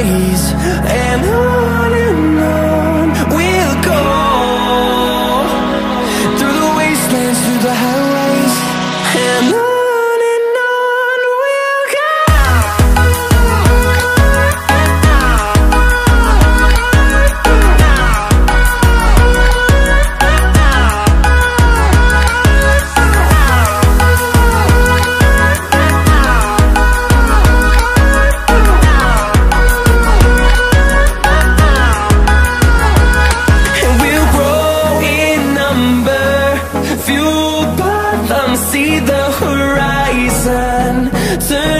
away turn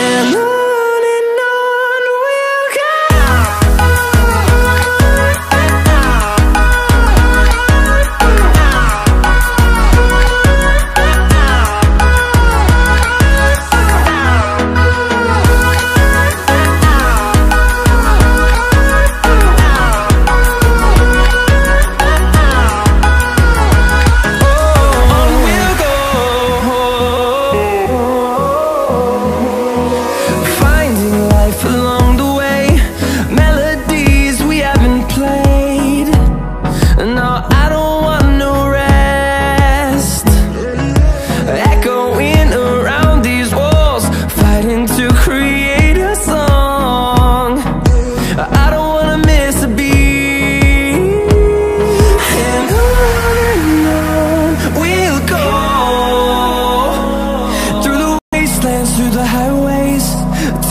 and